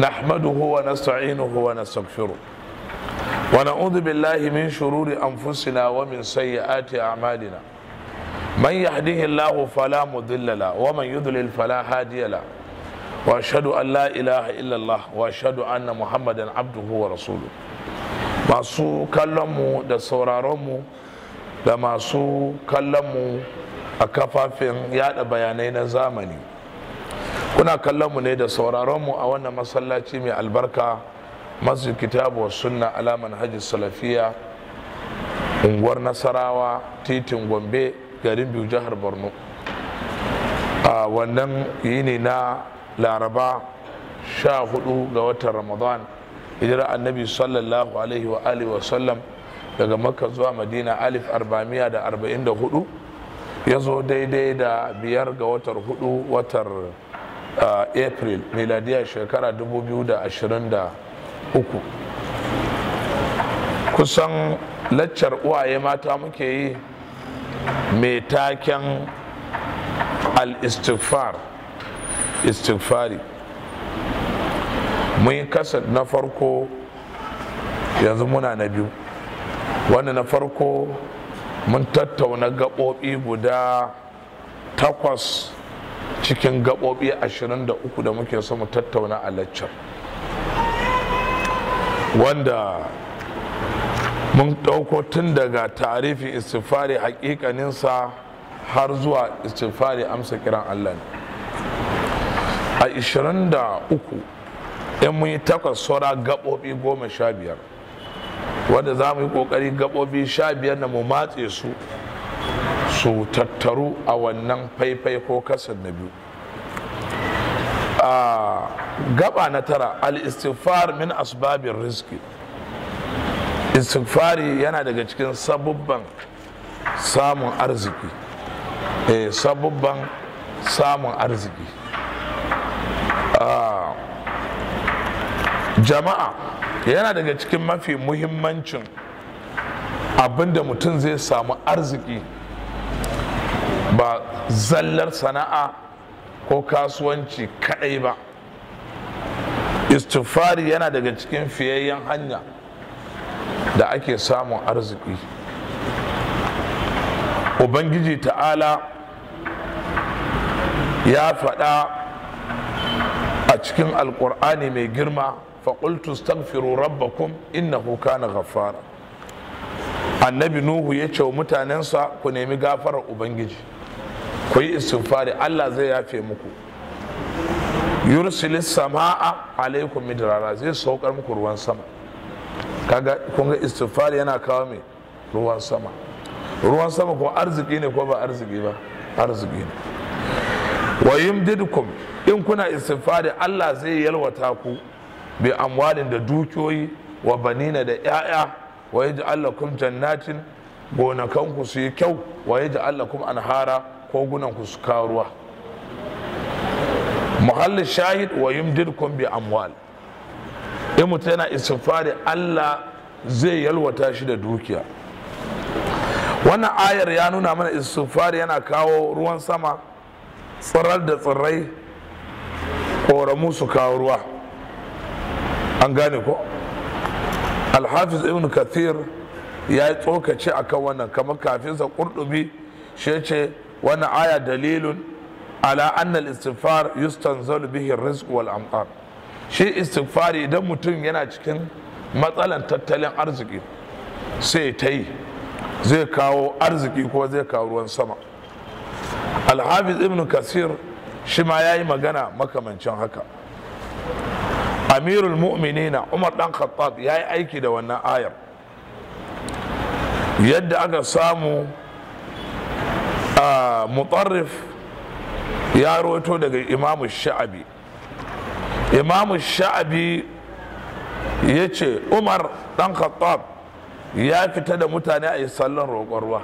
نحمده ونستعينه ونستغفره ونعوذ بالله من شرور أنفسنا ومن سيئات أعمالنا من يهده الله فلا مضل له ومن يضلل فلا هادي له وأشهد أن لا إله إلا الله وأشهد أن محمدا عبده ورسوله masu kallonmu da sauraronmu da masu kallonmu a kafafen yada bayanai na zamani kuna kallonmu ne da sauraronmu a wannan masallaci mai albarka masjid kitabu sunna alaman hajji salafiya unguwar nasarawa titin gombe garin biyu jihar borno. A wannan yini na laraba sha huɗu ga watan ramadan hijira annabi sallallahu alaihi wa alihi wasallam daga makka zuwa madina alif arba'amiya da arba'in da huɗu ya zo daidai da biyar ga watar huɗu watar april miladiyar shekara 2023 kusan laccar uwaye mata muke yi mai taken al-istighfar istighfari. Mun yi ƙasar na farko yanzu muna na biyu. Wanda na farko mun tattauna gaɓoɓi guda takwas cikin gaɓoɓi ashirin da uku da muke so mu tattauna a laccar wanda mun ɗauko tun daga tarifin istifari hakikaninsa har zuwa istifari amsa kiran allah ne. A 23 in mun yi takwas saura gaɓoɓi goma sha biyar wanda za mu yi ƙoƙari gaɓoɓi sha biyar na mu matse su su tattaru a wannan faifai ko ƙasar na biyu. A gaba na tara al-istighfar min asbabin riski istighfari yana daga cikin sabubban samun arziki. Eh sabubban samun arziki. Jama'a yana daga cikin mafi muhimmancin abin da mutum zai samu arziki ba zallar sana'a ko kasuwanci kadai ba. Istifari yana daga cikin fiyayyen hanya da ake samun arziki. Ubangiji ta'ala ya faɗa a cikin alkur'ani mai girma faƙultu staghfiru rabbakum innahu kana ghaffara. Annabi nuhu ya ce wa mutanensa ku nemi gafarar ubangiji. Ku yi istighfari allah zai yafe muku. Yursilis sama'a alaikum midrara zai saukar muku ruwan sama. Kaga kun ga istighfari yana kawo mai ruwan sama. Ruwan sama kuma arziki ne ko ba arziki ba? Arziki ne. Wa yumdidukum in kuna istighfari Allah zai yalwata ku bi amwalin da dukiyoyi wa banina da 'ya'ya wa yaj'al lakum jannatin gonakanku su yi kyau wa yaj'al lakum anhara kogunan ku su kawo ruwa. Muhallin shahid wa yumdidukum bi amwal. In mutum yana istighfari Allah zai yalwata shi da dukiya. Wannan ayar ya nuna mana istighfari yana kawo ruwan sama tsirar da tsirrai ƙoramu su kawo ruwa. An gane ko? Alhafiz ibn kathir ya yi tsokaci a kan wannan kamar kafinsa ƙurɗubi shi ce wannan aya dalilun ala annal istighfar yustanzalu bihi rizq wal amqar shi istighfari idan mutum yana cikin matsalan tattalin arziki sai ta yi zai kawo arziki ko zai kawo ruwan sama. Alhafiz ibn kasir shi ma ya yi magana makamancin haka. Amirul mu'minina umar dan khattab ya yi aiki da wannan ayar. Yadda aka samu mutarrif ya roto daga imamu sha'abi. Imamu sha'abi ya ce umar dan khattab ya fita da mutane a yi sallan roƙon ruwa.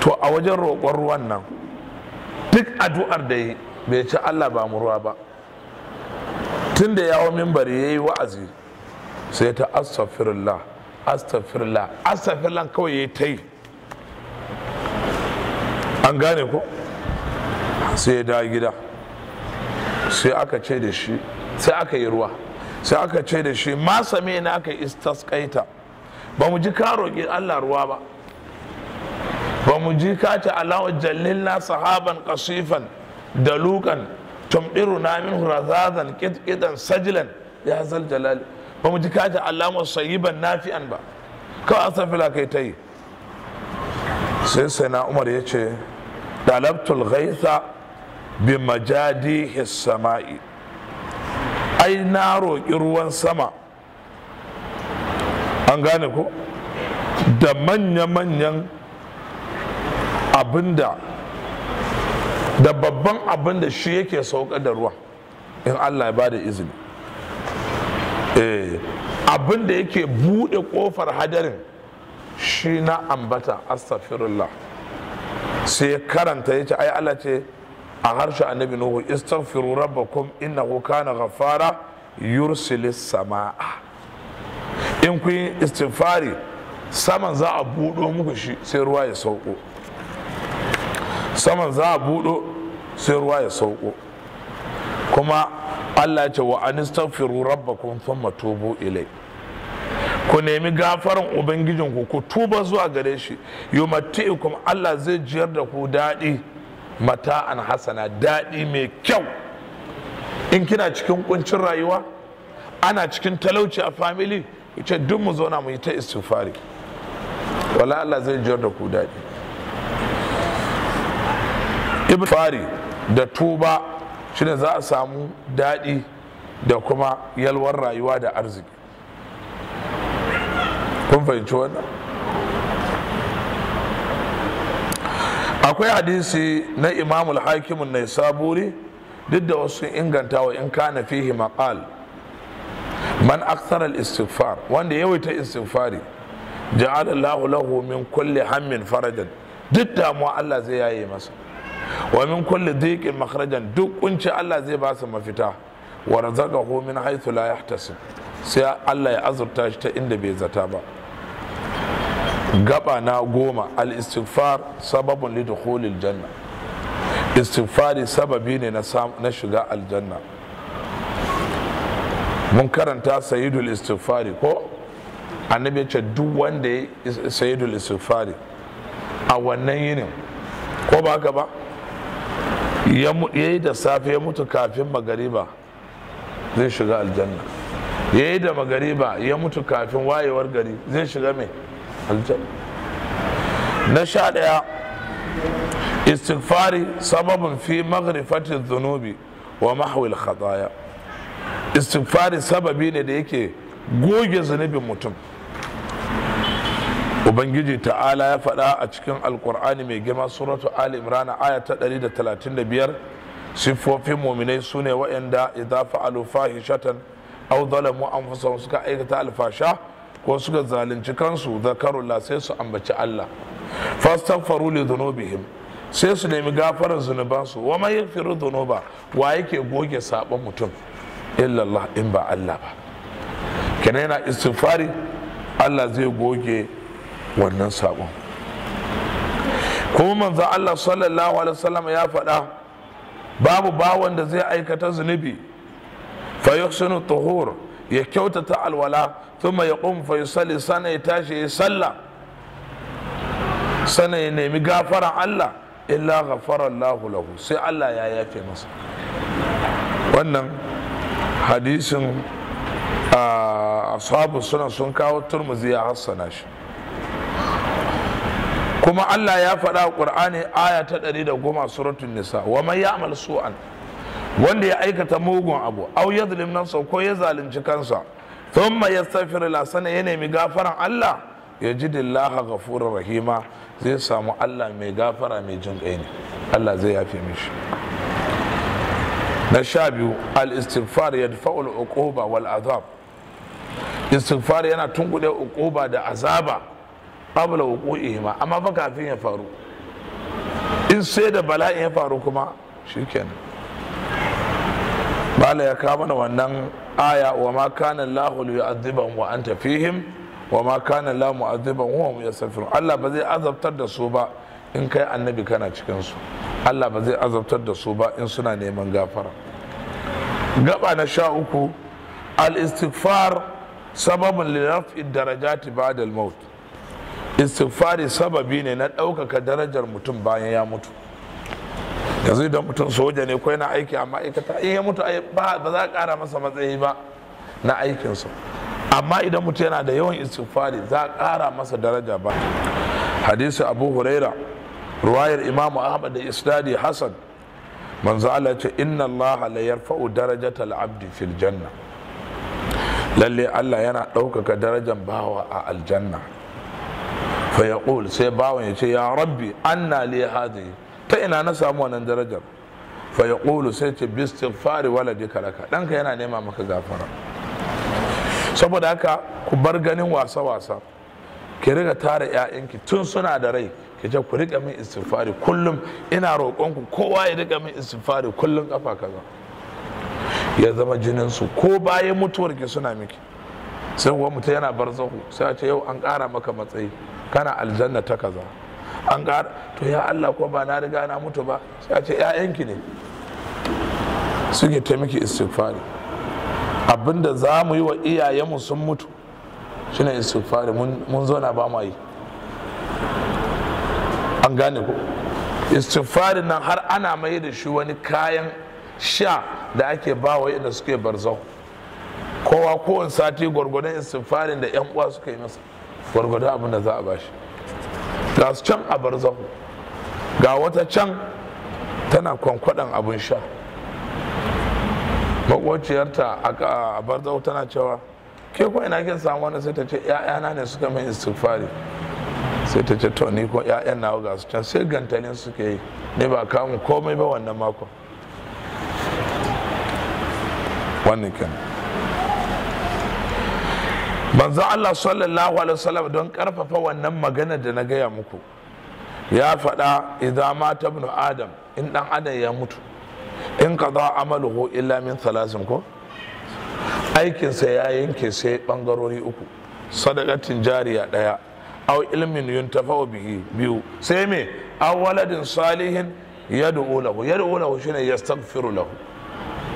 To a wajen roƙon ruwan nan duk addu'ar da yi bai ci allah ba mu ruwa ba. Tun da yawon mimbari ya yi wa'azi sai ta astaghfirullah astaghfirullah astaghfirullah kawai ya ta yi. An gane ko? Sai ya dawo gida. Sai aka ce da shi sai aka yi ruwa. Sai aka ce da shi ma same na aka istasqaita ba mu ji ka roƙi Allah ruwa ba. Ba mu ji ka ce alawa jallilna sahaban kasifan da lukan tumbiru na min razazan kitkidan sajilan ya zal jalali. Ba mu ji ka ce alama sayiban nafi'an ba. Kawai asafila kai ta yi. Sai sai na umar ya ce dalabtul ghaitha bi majadihi sama'i ai na roƙi ruwan sama an gane ko da manya-manyan abin da da babban abin da shi yake sauka da ruwa in allah ya ba da izini abin da yake buɗe ƙofar hadarin shi na ambata astaghfirullah sai ya karanta ya ce ai allah ce a harshe annabi nuhu istaghfiru rabbakum innahu kana ghaffara yursilis sama'a. In kun yi istighfari saman za a buɗo muku shi sai ruwa ya sauko. Saman za a buɗo sai ruwa ya sauko. Kuma allah ya ce wa anistaghfiru rabbakum thumma tubu ilai ku nemi gafaran ubangijinku ku tuba zuwa gare shi. Yumatti'ukum allah zai jiyar da ku daɗi mata'an hasana daɗi mai kyau. In kina cikin kuncin rayuwa ana cikin talauci a family ce duk mu zauna mu yi ta istighfari. Wala Allah zai jiyar da ku daɗi. Ibn da tuba shine za a samu daɗi da kuma yalwar rayuwa da arziki. Kun fahimci wannan? Akwai hadisi na imamul hakimun na saburi duk da wasu inganta wa in kana fihi maqal. Man akthar al-istighfar wanda yawaita istighfari ja'ala Allah lahu min kulli hammin farajan duk damuwa Allah zai yaye masa. Wa min kulli dhiqin makhrajan duk kunci Allah zai ba su mafita. Wa razaqahu min haythu la yahtasib sai Allah ya azurta shi ta inda bai zata ba. Gaba na goma al-istighfar sababun li dukhulil janna. Istighfari sababi ne na shiga aljanna. Mun karanta sayidul istighfari ko? Annabi ce duk wanda ya sayidul istighfari a wannan yinin ko ba haka ba? Ya yi da safe ya mutu kafin magariba zai shiga aljanna. Ya yi da magariba ya mutu kafin wayewar gari zai shiga mai na sha ɗaya istighfari sababin fi maghrifatin zunubi wa mahwil khataya. Istighfari sababi ne da yake goge zunubin mutum. Ubangiji ta'ala ya faɗa a cikin alkur'ani mai girma suratu ali imran aya ta 135 siffofin muminai su ne waɗanda idan fa'alu fahishatan aw zalamu anfusahum suka aikata alfasha ko suka zalunci kansu zakarullah sai su ambaci Allah. Fastaghfaru li dhunubihim sai su nemi gafarar zunubansu. Wa man yaghfiru dhunuba wa yake goge sabon mutum? Illallah in ba Allah ba. Kenan yana istighfari Allah zai goge wannan sabon kuma manzo Allah sallallahu alaihi wasallam ya faɗa babu bawan da zai aikata zunubi fa yuhsinu tuhur. Ya kyautata alwala thumma yaqum fa yusalli sana ya tashi ya sallah. Sana ya nemi gafaran Allah illa ghafara Allah lahu sai Allah ya yafe masa. Wannan hadisin ashabu suna sun kawo turmuzi ya hassana shi. Kuma Allah ya faɗa a ƙur'ani aya ta ɗari da goma suratun nisa wa man ya'mal su'an wanda ya aikata mugun abu aw yadhlim nafsa ko ya zalunci kansa thumma yastaghfir la sana ya nemi gafaran Allah ya ji dillaha ghafurur rahima zai samu Allah mai gafara mai jin kai ne. Allah zai yafe mishi. Na sha biyu al-istighfar yadfa'u al-uquba wal azab istighfar yana tunkuɗe uquba da azaba qabla wuqu'ihima amma fa kafin ya faru. In sai da bala'in ya faru kuma shikenan. Bala ya kawo mana wannan aya wa ma kana Allahu yu'adhibahum wa anta fihim wa ma kana Allahu mu'adhibahum wa hum yastaghfirun. Allah ba zai azabtar da su ba in kai annabi kana cikin su Allah ba zai azabtar da su ba in suna neman gafara. Gaba na sha uku al-istighfar sababin lirafi darajati ba'da al-maut istighfari sababi ne na ɗaukaka darajar mutum bayan ya mutu. Yanzu idan mutum soja ne ko yana aiki a ma'aikata. In ya mutu ba za a ƙara masa matsayi ba na aikinsa. Amma idan mutum yana da yawan istighfari za a ƙara masa daraja ba. Hadisi abu huraira ruwayar imamu ahmad da isnadi hasan manzo Allah ce inna Allah la yarfa'u darajatal abdi fil janna. Lalle Allah yana ɗaukaka darajar bawa a aljanna. Fa yaqul sai bawan ya ce ya rabbi anna li hadhihi. Ta ina na samu wannan darajar? Fa yaqulu sai ce bi istighfari waladika laka. Danka yana nema maka gafara. Saboda haka ku bar ganin wasa wasa ki riga tara 'ya'yanki tun suna da rai ki ce ku riƙa min istighfari kullum. Ina roƙonku kowa ya riƙa min istighfari kullum kafa kaza. Ya zama jinin su ko bayan mutuwar ki suna miki. Sai kuwa mutum yana barzahu sai a ce yau an ƙara maka matsayi. Kana aljanna ta kaza. An ƙara to ya Allah ko ba na riga na mutu ba sai a ce ƴaƴanki ne suke ta miki istighfari. Abinda za mu yi wa iyayenmu sun mutu shine istighfari. Mun zo na ba mu yi. An gane ko? Istighfari nan har ana mai da shi wani kayan sha da ake ba wa inda suke barzau kowa kowane sati gwargwadon istighfarin da yan uwa suka yi masa gwargwadon abin da za a bashi ga su can a barzau ga wata can tana kwankwadan abin sha. Makwaciyarta a barzau tana cewa ke ko ina kin samu wani sai ta ce 'ya'yana ne suka mai istighfari. Sai ta ce to ni ko 'ya'yan nawa ga su can. Sai gantalin suke yi. Ne ba kamun komai ba wannan makon. Wannan kan banza Allah sallallahu alaihi wasallam don ƙarfafa wannan magana da na gaya muku. Ya faɗa idan mata ibn adam in dan adam ya mutu in qada amaluhu illa min thalasin ko? Aikinsa ya yanke sai bangarori uku. Sadakatin jariya ɗaya aw ilmin yuntafa'u bihi biyu. Sai me? Aw waladin salihin yad'u lahu. Yad'u lahu shine yastaghfiru lahu.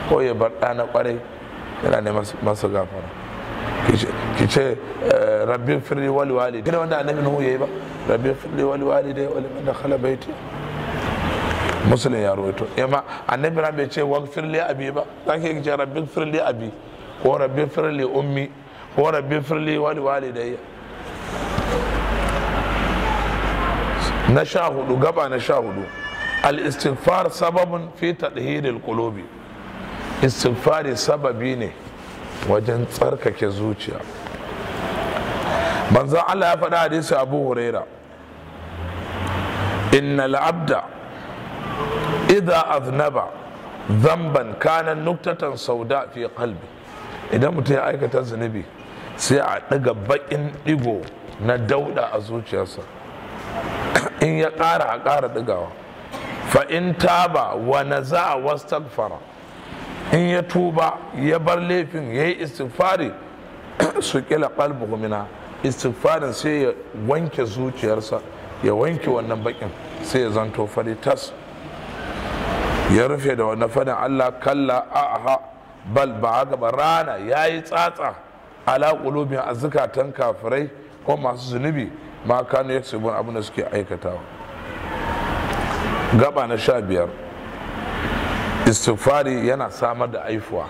Ko ya bar ɗa na ƙwarai yana ne masa gafara. Ki ce rabbi firli wali wali kada wanda annabi nuhu yayi ba rabbi firli wali wali dai wali man dakhala baiti. Muslim ya rawaito amma annabi ran bai ce wa firli abi ba. Zaki ki ce rabbi firli abi ko rabbi firli ummi ko rabbi firli wali wali dai na sha huɗu gaba na sha huɗu. Al-istighfar sababun fi tadhiril qulubi. Istighfari sababi ne wajen tsarkake zuciya. Manzon Allah ya faɗa hadisi Abu Huraira inna al-abda idza aznaba zamban kana nuktatan sauda fi qalbi. Idan mutum ya aikata zunubi sai a ɗiga baƙin ɗigo na dauda a zuciyarsa. In ya ƙara a ƙara ɗigawa. Fa in taba wa naza wastaghfara in ya tuba ya bar laifin ya yi istighfari su kila qalbuhu mina. Sai ya wanke zuciyarsa ya wanke wannan bakin sai ya zanto fari tas. Ya rufe da wannan faɗin Allah kalla a'aha bal ba haka ba rana ya yi tsatsa ala qulubin azzukatan kafirai ko masu zunubi ma kanu yaksubun abin da suke aikatawa. Gaba na sha biyar. Istighfari yana samar da aifuwa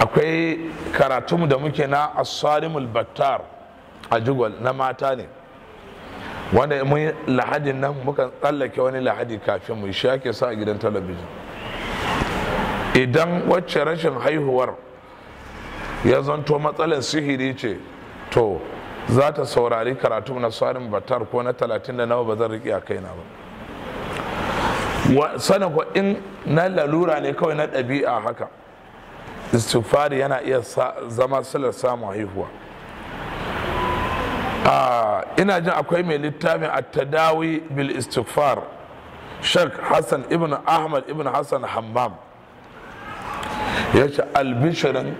akwai karatunmu da muke na asarimul battar a jigwal na mata ne. Wanda mun lahadin nan muka tsallake wani lahadi kafin mu shi ake sa a gidan talabijin. Idan wacce rashin haihuwar ya zanto matsalar sihiri ce to za ta saurari karatu na sarin battar ko na talatin da nawa ba zan riƙe a kaina ba. Sanin ko in na lalura ne kawai na ɗabi'a haka istighfari yana iya zama silar samun haihuwa. Ina jin akwai mai littafin at-tadawi bil istighfar shek hassan ibn ahmad ibn hassan hammam. Ya ce albishirin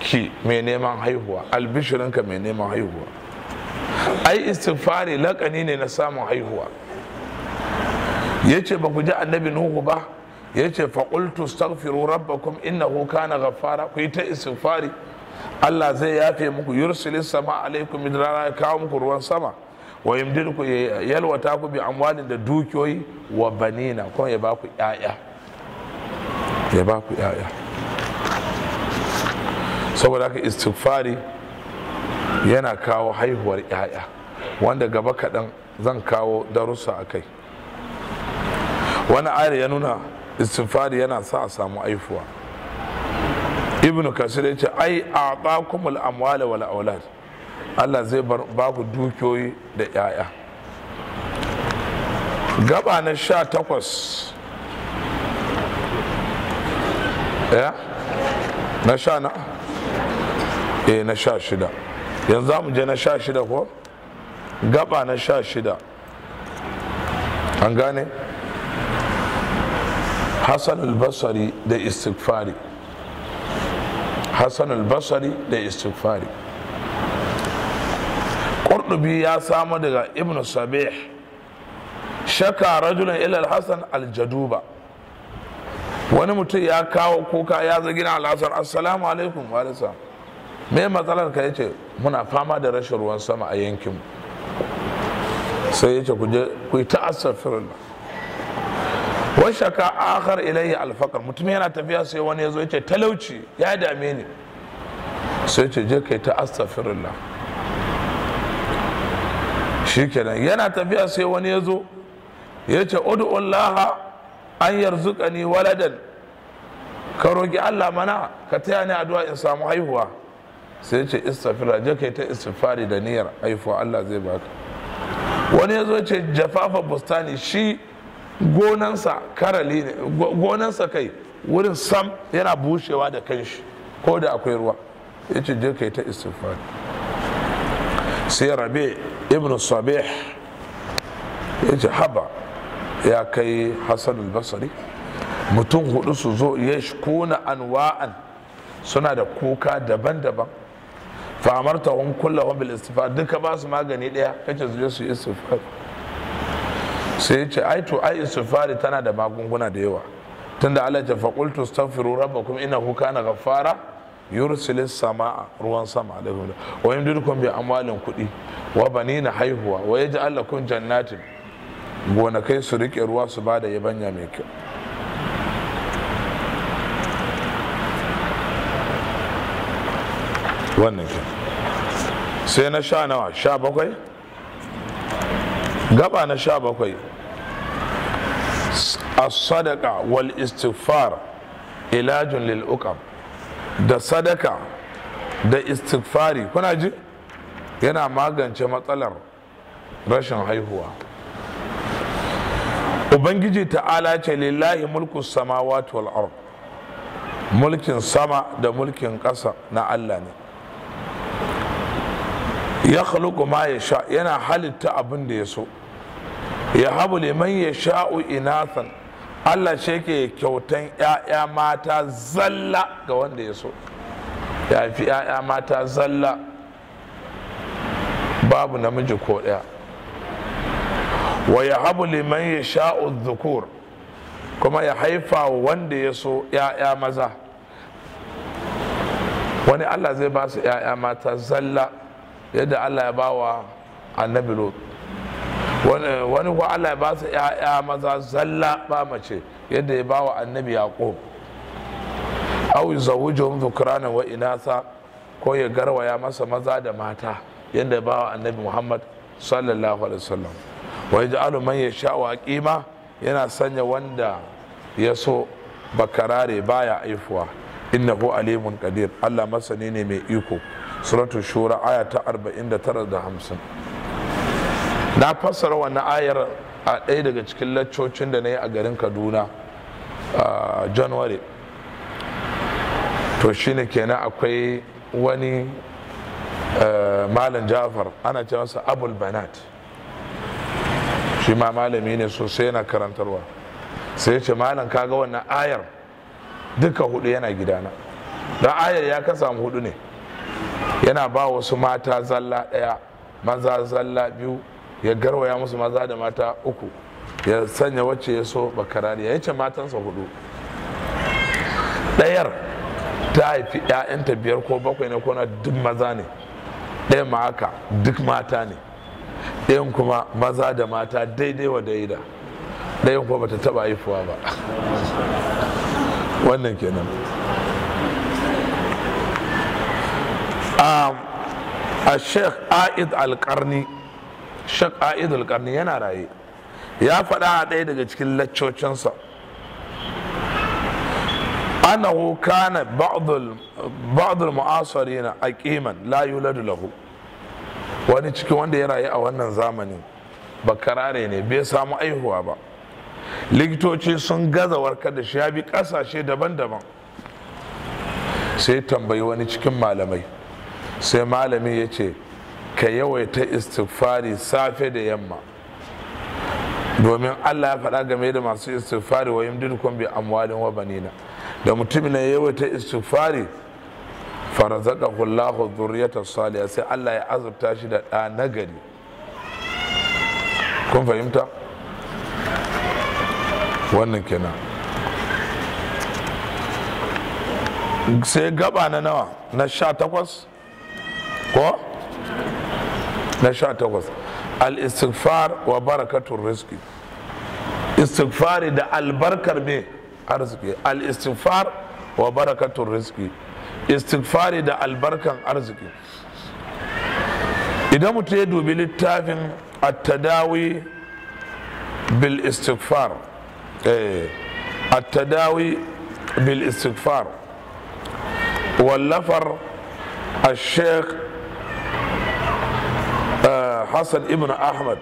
ki mai neman haihuwa albishirin ka mai neman haihuwa. Ai istighfari lakani ne na samun haihuwa. Ya ce ba ku ji annabi nuhu ba? Ya ce faƙultu staghfiru rabbakum innahu kana ghaffara. Ku yi ta istighfari. Allah zai yafe muku. Yursilis sama alaikum midrara ya kawo muku ruwan sama. Wa yamdiduku ya yalwata ku bi amwalin da dukiyoyi wa banina. Kuma ya baku ƴaƴa. Ya baku ƴaƴa. Saboda haka istighfari yana kawo haihuwar ƴaƴa. Wanda gaba kaɗan zan kawo darussa a kai. Wani ayar ya nuna istighfari yana sa a samu haihuwa ibnu kasir ya ce ai a bakumul amwala wal aulad Allah zai ba ku dukiyoyi da 'ya'ya gaba na sha takwas. Ya? Na sha na? Eh na sha shida. Yanzu za mu je na sha shida ko? Gaba na sha shida. An gane? Hassan al-basari da istighfari. Hassan al-basari da istighfari. Ƙurɗubi ya samu daga ibn sabih shaka rajulun ilal hassan aljaduba. Wani mutum ya kawo kuka ya zo gina alhassan assalamu alaikum wa me matsalar ka? Yace muna fama da rashin ruwan sama a yankinmu. Sai ya ce ku je ku ta astaghfirullah wa shaka akhar ilayhi alfaqar mutum yana tafiya sai wani ya zo ya ce talauci ya dame ni. Sai ce je kai ta astaghfirullah. Shikenan. Yana tafiya sai wani ya zo ya ce an yarzuqani waladan. Ka roki Allah mana ka taya ni addu'a in samu haihuwa. Sai ce istighfar je kai ta istighfari da niyyar haihuwa Allah zai baka. Wani ya zo ce jafafa bustani. Shi gonansa karali ne gonansa kai wurin sam yana bushewa da kanshi ko da akwai ruwa. Ya ce je kai ta istighfari. Sai rabe ibn sabih ya ce haba ya kai hassan al-basri mutum huɗu su zo ya kuna anwa'an suna da kuka daban-daban. Fa'amarta hun kulla bil istighfar. Duka ba su magani ɗaya kace su je su yi istighfar. Sai ce ai to ai istighfari tana da magunguna da yawa. Tunda Allah ya fa qultu astaghfiru rabbakum innahu kana ghaffara yursilis sama'a ruwan sama alaikum wa yamdidukum bi amwalin kuɗi wa banina haihuwa wa yaj'al lakum jannatin gonakai su riƙe ruwa su ba da yabanya mai kyau. Wannan ke sai na sha nawa? Sha bakwai? Gaba na sha bakwai. As-sadaqa wal istighfar ilajun lil da sadaka da istighfari. Kuna ji? Yana magance matsalar rashin haihuwa. Ubangiji ta'ala ce lillahi mulku samawati wal mulkin sama da mulkin ƙasa na Allah ne. Ya khluqu ma ya sha yana halitta abin da ya so. Ya habu liman ya sha'u inathan Allah shi kyautan 'ya'ya mata zalla ga wanda ya so. Ya fi 'ya'ya mata zalla babu namiji ko ɗaya. Wa ya habu liman ya sha'u dhukur kuma ya haifa wanda ya so 'ya'ya maza. Wani Allah zai ba su 'ya'ya mata zalla yadda Allah ya ba wa annabi lot wani kuwa Allah ya ba su ‘ya'ya maza zalla ba mace yadda ya ba wa annabi yaƙo au zawujun zukrana wa inasa ko ya garwaya masa maza da mata yadda ya ba wa annabi muhammad sallallahu alaihi wasallam. Wa ya ja'alu man ya sha wa kima yana sanya wanda ya so bakarare baya aifuwa. Innahu alimun qadir Allah masani ne mai iko. Suratul shura aya ta 49 da 50 na fassara wannan ayar a ɗaya daga cikin laccocin da na yi a garin kaduna a january. To shine kenan akwai wani malam jafar ana ce masa abul banat. Shi ma malami ne sosai yana karantarwa. Sai ce malam kaga wannan ayar? Duka huɗu yana gidana. Don ayar ya kasa huɗu ne. Yana ba wasu mata zalla ɗaya maza zalla biyu ya garwaya musu maza da mata uku ya sanya wacce ya so bakarariya. Ya ce matansa huɗu ɗayar ta haifi 'ya'yanta biyar ko bakwai ne ko na duk maza ne. Ɗaya ma haka duk mata ne. Ɗayan kuma maza da mata daidai wa daida. Ɗayan kuma bata taɓa haifuwa ba. Wannan kenan. A sheikh a'id alƙarni sheikh a'id alƙarni yana raye. Ya faɗa a ɗaya daga cikin laccocinsa. Annahu kana ba'dul mu'asirina aqiman la yuladu lahu. Wani cikin wanda ya rayu a wannan zamanin bakarare ne bai samu aihuwa ba. Likitoci sun gaza warkar da shi ya bi ƙasashe daban-daban. Sai tambayi wani cikin malamai. Sai malami ya ce ka yawaita istighfari safe da yamma. Domin allah ya faɗa game da masu istighfari wa yimdidukum bi amwalin wa banina. Da mutumin ya yawaita istighfari farazaqahu Allahu dhurriyatan salihah sai Allah ya azurta shi da ɗa nagari. Kun fahimta? Wannan kenan. Sai gaba na nawa? Na sha takwas? ko na sha takwas al-istighfar wa barakatun rizki istighfari da albarkar me arziki al-istighfar wa barakatun rizki istighfari da albarkan arziki idan mutum ya dubi littafin at-tadawi bil istighfar at-tadawi bil istighfar wallafar الشيخ hassan ibn ahmad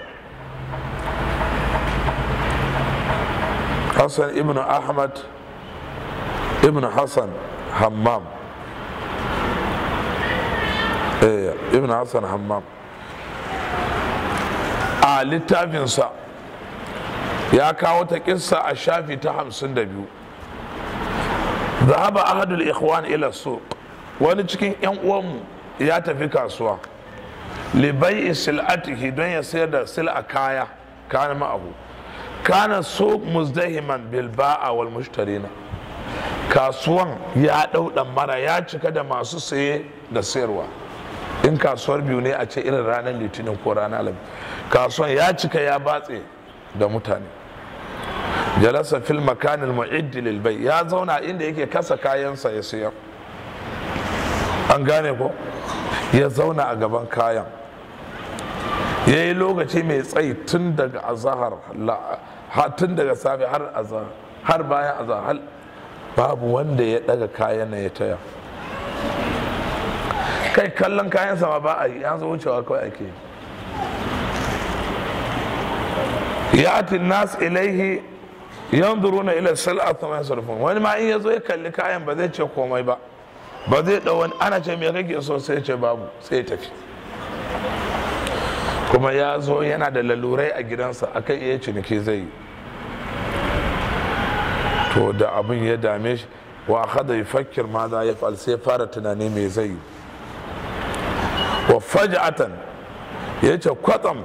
hassan ibn ahmad ibn hassan hammam ibn hassan hammam a littafinsa ya kawo ta kissa a shafi ta hamsin da biyu zahaba ahadul ikhwan ila suq wani cikin 'yan uwanmu ya tafi kasuwa libai sil'atihi don ya sayar da sil'a kaya kana ma'ahu. Kana so muzdahiman bil ba'a wal mushtarina. Kasuwan ya ɗau mara ya cika da masu saye da sayarwa. In kasuwar biyu ne a ce irin ranar litinin ko ranar alabi kasuwan ya cika ya batse da mutane. Jalasa fil makanil mu'iddi lil bai ya zauna inda yake kasa kayansa ya sayar. An gane ko? Ya zauna a gaban kayan. Ya yi lokaci mai tsayi tun daga azahar tun daga safe har azahar har bayan azahar babu wanda ya daga kayan na ya taya. Kai kallon kayan sama ba a yi ya zo wucewa kawai ake ya ati nas ilaihi yanzuruna ila sal'a thumma yasrifun. Wani ma in ya zo ya kalli kayan ba zai ce komai ba. Ba zai ɗau ana ce me kake so sai ce babu sai ya tafi. Kuma ya zo yana da lalurai a gidansa akan iya ciniki zai yi. To da abin ya dame shi wa kada ya fakir ma za ya fal sai fara tunani me zai yi. Wa faj'atan ya ce kwatsam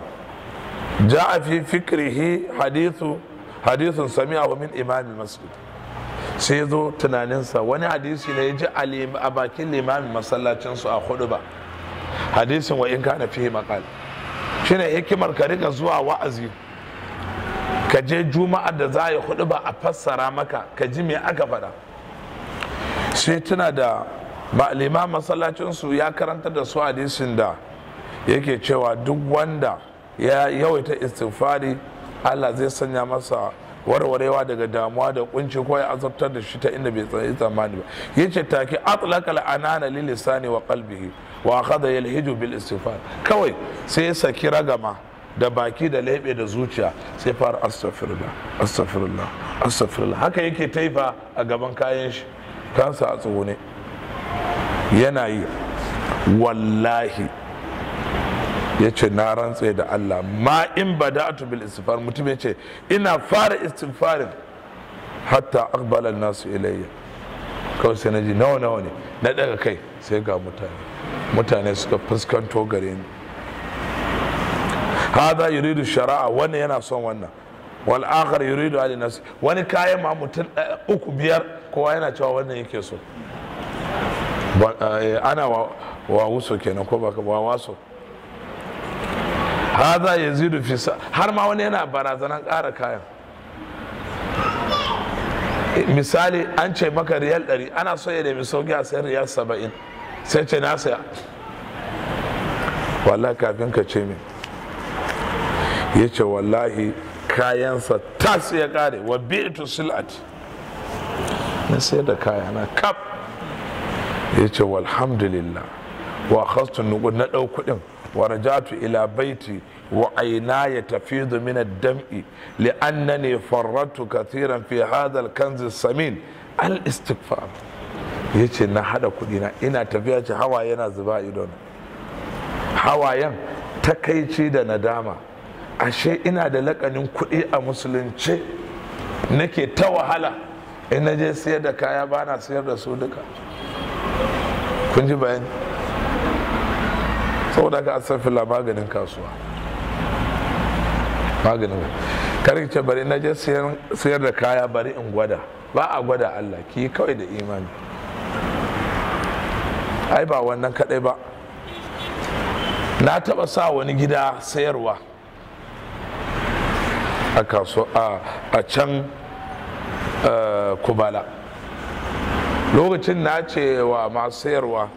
ja'a fi fikrihi hadithu hadithun sami'a min imamin masjid. Sai zo tunaninsa. Wani hadisi ne ya ji a bakin limamin masallacinsu a huɗu ba. Hadisin wa in kana fi makal shine hikimar ka riƙa zuwa wa'azi. Ka je juma'ar da za a yi huɗu ba a fassara maka ka ji me aka faɗa. Sai tuna da limamin masallacinsu ya karanta da su hadisin da yake cewa duk wanda ya yawaita istighfari allah zai sanya masa warwarewa daga damuwa da kunci ko ya azabtar da shi ta inda bai tsaye tsammani ba. Yace take atlaqa al-anana lil lisani wa qalbihi wa akhadha yalhiju bil istighfar. Kawai sai ya saki ragama da baki da lebe da zuciya sai fara astaghfirullah astaghfirullah astaghfirullah. Haka yake taifa a gaban kayan shi. Kansa a tsugune. Yana yi. Wallahi ya ce na rantse da Allah ma in bada'atu bil istighfar mutum ya ce ina fara istighfarin hatta aqbala nasu ilayya. Kawai sai na ji nawa nawa ne na daga kai sai ga mutane mutane suka fuskanto gare ni. Hada yuridu shari'a wannan yana son wannan. Wal akhar yuridu ali nafsi wani kayan ma mutum uku biyar kowa yana cewa wannan yake so. Ana wa wuso kenan ko baka wa waso? Haza yazidu fi har ma wani yana barazanan ƙara kayan. Misali an ce maka riyal ɗari ana so ya nemi sauƙi a sayar riyal saba'in. Sai ce na saya. Wallahi kafin ka ce min ya ce wallahi kayansa tas ya kare wa bi'tu sil'ati. Na sayar da kaya na kaf. Ya ce walhamdulillah. Wa khastu nuqud na ɗau kuɗin. Baiti wa aina ya tafidu min ad-dam'i li'annani farratu kathiran fi hadha al-kanz samin al-istighfar ya ce na hada kuɗi na ina tafiya ce hawa yana zuba idon hawayen takaici da nadama ashe ina da lakanin kuɗi a musulunce nake ta wahala in na je sayar da kaya ba na sayar da su duka kun ji bayani saboda ka asafila maganin kasuwa. Maganin. Kar ce bari na je sayar da kaya bari in gwada. Ba a gwada Allah ki kawai da imani. Ai ba wannan kadai ba. Na taba sa wani gida sayarwa a kaso a can kubala. Lokacin na ce wa masu sayarwa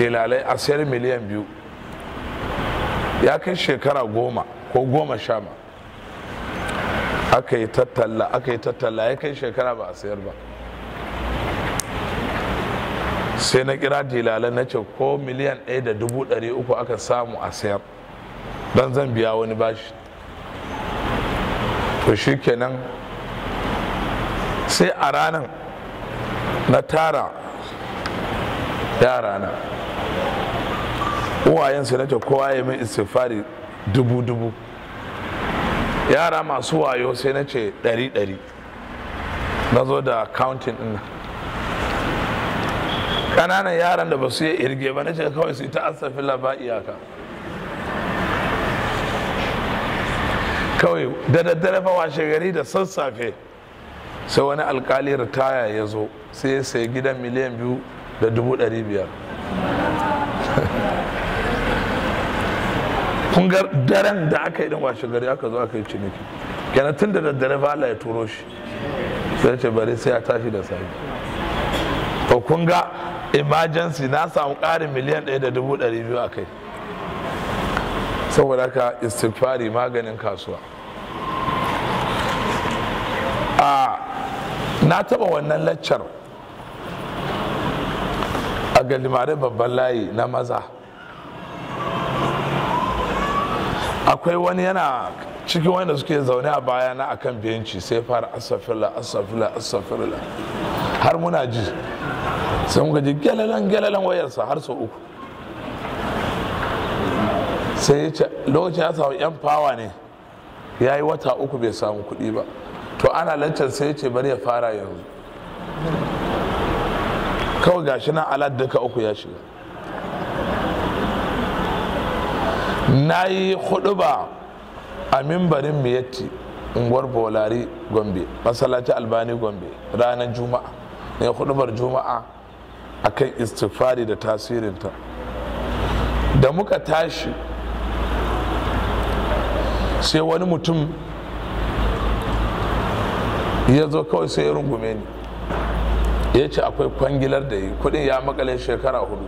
delalai a sayar miliyan biyu. Ya kai shekara goma ko goma sha ma. Aka yi tattalla aka yi tattalla ya kai shekara ba a sayar ba. Sai na kira dilalan na ce ko miliyan ɗaya da dubu ɗari uku aka samu a sayar don zan biya wani bashi. To shi kenan sai a ranar na tara yarana. Uwayensu na ce kowa ya min istighfari dubu-dubu yara masu wayo sai na ce ɗari-ɗari na zo da counting ɗin ƙananan yaran da ba su yi irge ba na ce kawai su ta asafi ba iyaka. Kawai da daddare fa washe gari da sassafe sai wani alkali ritaya ya zo sai ya sayi gidan miliyan biyu da dubu ɗari biyar. Kun ga daren da aka yi din washe gari aka zo aka yi ciniki. Kenan tun da daddare ba Allah ya turo shi. Sai ce bari sai ya tashi da safe. To kun ga emergency na samu ƙarin miliyan ɗaya da dubu ɗari biyu a kai. Saboda haka istighfari maganin kasuwa. A na taba wannan laccar a galimare babban layi na maza. Akwai wani yana cikin wanda suke zaune a baya na akan benci sai fara asafila asafila asafila har muna ji. Sai muka ji gyalalan gyalalan wayarsa har sau uku. Sai ce lokacin ya samu yan fawa ne ya yi wata uku bai samu kuɗi ba. To ana lancar sai ce bari ya fara yanzu. Kawai gashi nan alat duka uku ya shiga. Na yi huɗu ba a mimbarin miyatti unguwar bolari gombe masallaci albani gombe ranar juma'a. Ne hudubar juma'a akan istighfari da tasirinta. Da muka tashi sai wani mutum ya zo kawai sai ya rungume ni. Ya ce akwai kwangilar da yi kuɗin ya makale shekara huɗu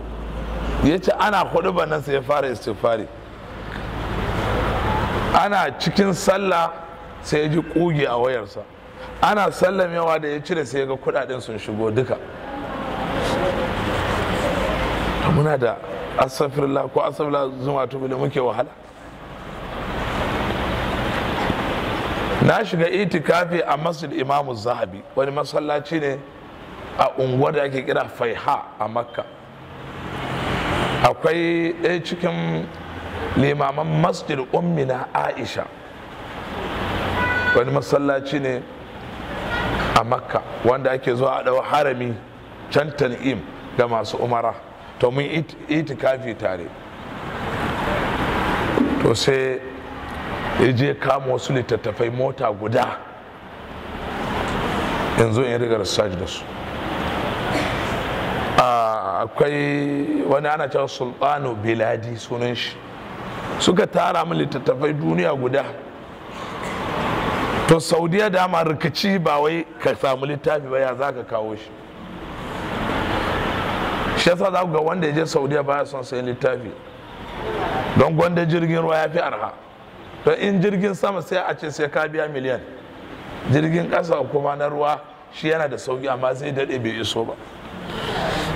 ya ce ana huɗu nan sai ya fara istighfari. Ana cikin sallah sai ya ji kugi a wayarsa. Ana sallamewa da ya cire sai ya ga kuɗaɗen sun shigo duka. Muna da asafirla ko asafirla zuma tubu da muke wahala. Na shiga itikafi a masjid imamu zahabi wani masallaci ne a unguwar da ake kira faiha a makka. Akwai ɗaya cikin limaman masjid ummina aisha. Wani masallaci ne a makka wanda ake zuwa a ɗau harami can tan'im ga masu umara. To mun itikafi tare. To sai ya je kama wasu littattafai mota guda. Yanzu in riga research da su. Akwai wani ana cewa sultano biladi sunan shi. Suka tara min littattafai duniya guda. To saudiya dama rikici ba wai ka samu littafi ba ya za ka kawo shi? Shi yasa za ga wanda ya je saudiya baya son sayan littafi. Don gwanda jirgin ruwa ya fi arha. Don in jirgin sama sai a ce sai ka biya miliyan. Jirgin ƙasa kuma na ruwa shi yana da sauƙi amma zai daɗe bai iso ba.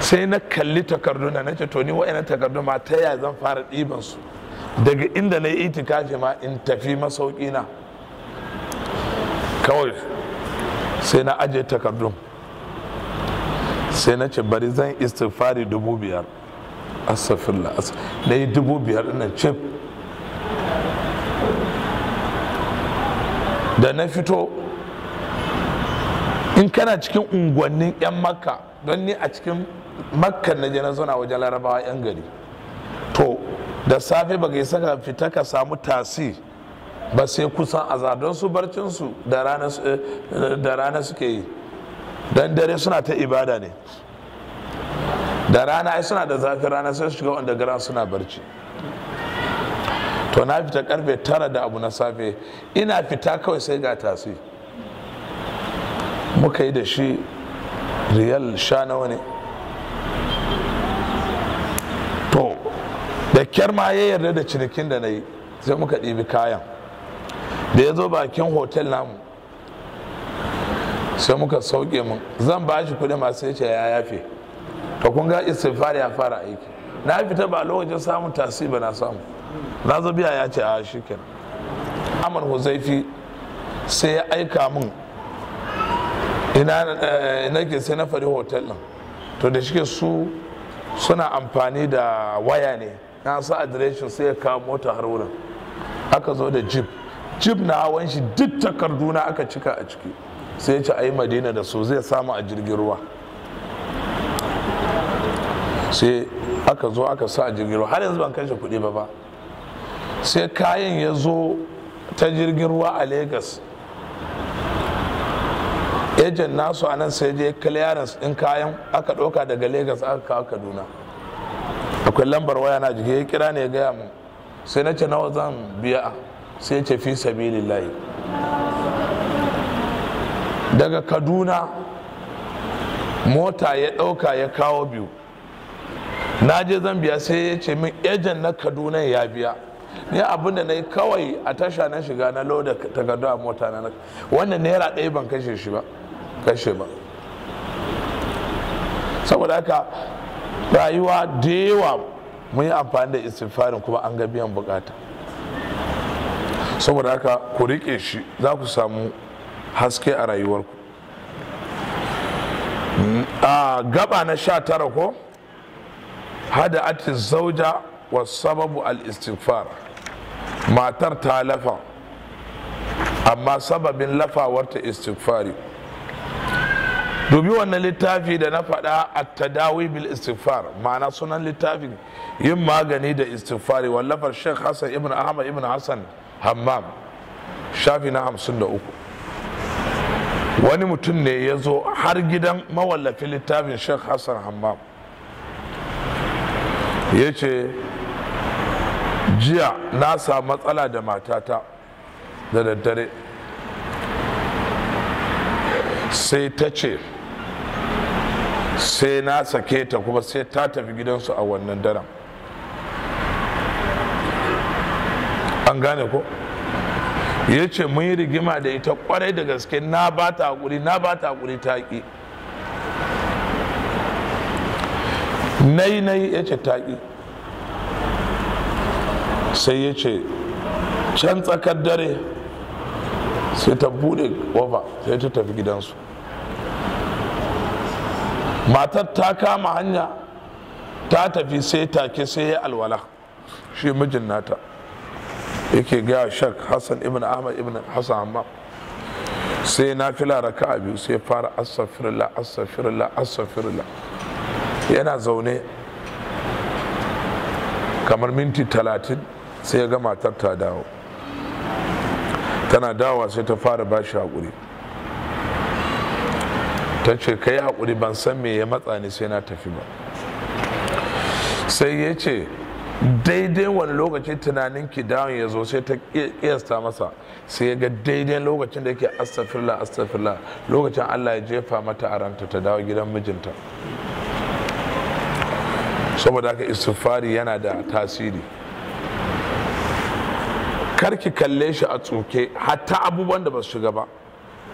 Sai na kalli takarduna na ce to ni wa'ina takardu ma ta yaya zan fara ɗiban su? Daga inda na yi itikafi ma in tafi masauki na. Kawai sai na ajiye takardun. Sai na ce bari zan istighfari dubu biyar. Asafirla na yi dubu biyar nan cif. Da na fito in kana cikin unguwannin 'yan makka don ni a cikin makka na je na wajen larabawa 'yan gari to da safe ba ka saka fita ka samu tasi ba sai kusan don su barcinsu da rana suke yi. Don dare suna ta ibada ne. Da rana ai suna da zafi rana sai shiga wanda garan suna barci. To na fita ƙarfe tara da abu na safe. Ina fita kawai sai ga tasi. Muka yi da shi riyal sha ne to da ma ya yarda da cinikin da na yi sai muka ɗibi kayan. Da ya zo bakin hotel namu sai muka sauke mun. Zan ba shi kuɗi masu ya ce ya yafe. To kun ga istighfar ya fara aiki. Na fita ba lokacin samun tasi ba na samu. Na zo biya ya ce a shi kenan amar huzaifi sai ya aika min ina ke sai na fari hotel din to da shike su suna amfani da waya ne. Na sa adireshin sai ya kawo mota har wurin. Aka zo da jeep jeep na hawan shi duk takarduna aka cika a ciki. Sai ya ce a yi madina da su zai samu a jirgin ruwa. Sai aka zo aka sa a jirgin ruwa. Har yanzu ban kashe kuɗi ba ba sai kayan ya zo ta jirgin ruwa a lagos ejen nasu a nan sai je clearance din kayan aka ɗauka daga lagos aka kawo kaduna. Akwai lambar waya na jiki ya kira ne ya gaya mu sai na ce nawa zan biya? Sai ce fi sabilillahi. Daga kaduna mota ya ɗauka ya kawo biyu. Na je zan biya sai ya ce min ejen na kaduna ya biya. Ni abin da na yi kawai a tasha na shiga na loda takardu a mota na wannan naira ɗaya ban kashe shi ba kashe ba. Saboda haka rayuwa da yawa mun yi amfani da istighfarin kuma an ga biyan buƙata. Saboda haka ku riƙe shi za ku samu haske a rayuwarku. A gaba na sha tara ko? Hada ati zauja wa sababu al-istighfar. Matar ta lafa amma sababin lafawarta istighfari. Dubi wannan littafi da na faɗa a tadawi bil istighfar. Ma'ana sunan littafin yin magani da istighfari. Wallafar sheikh hassan ibn ahmad ibn hassan hammam shafi na hamsin da uku. Wani mutum ne ya zo har gidan mawallafin littafin sheikh hassan hammam. Ya ce jiya na samu matsala da matata da daddare. Sai ta ce sai na sake ta kuma sai ta tafi gidansu a wannan daren. An gane ko? Ya ce mun yi rigima da ita ƙwarai da gaske na ba ta haƙuri na ba ta haƙuri ta ƙi. Nai nai ya ce ta ƙi. Sai ya ce can tsakar dare sai ta buɗe ƙofa sai ta tafi gidansu. Matar ta kama hanya ta tafi sai take sai ya alwala. Shi mijin nata yake gaya shak hassan ibn ahmad ibn hassan amma sai na fila raka a biyu sai fara astaghfirullah astaghfirullah astaghfirullah. Yana zaune kamar minti talatin sai ya ga matar ta dawo. Tana dawa sai ta fara ba shi haƙuri. Ta ce ka yi haƙuri ban san me ya matsa ni sai na tafi ba. Sai ya ce daidai wani lokaci tunanin ki dawon ya zo sai ta kiyasta masa. Sai ya ga daidai lokacin da yake astafirla astafirla lokacin allah ya jefa mata a ranta ta dawo gidan mijinta. Saboda haka istighfari yana da tasiri. Karki kalle shi a tsoke hatta abubuwan da ba su shiga ba.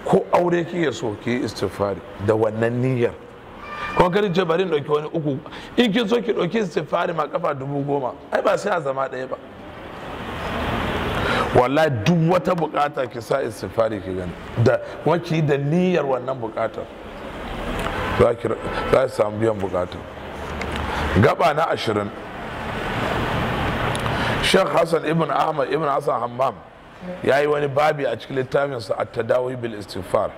Ko aure ki ya so ki istighfari da wannan niyyar. Kuma kar ce bari ɗauki wani uku. In kin so ki ɗauki istighfari ma kafa dubu goma ai ba sai a zama ɗaya ba. Wallahi duk wata buƙata ki sa istighfari ki gani. Da kuma ki da niyyar wannan buƙatar za ki samu biyan buƙatar gaba na ashirin. Sheikh hassan ibn ahmad ibn hassan hammam ya yi wani babi a cikin littafinsa a tadawi bil istighfar